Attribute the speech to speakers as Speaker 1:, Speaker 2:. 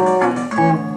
Speaker 1: Música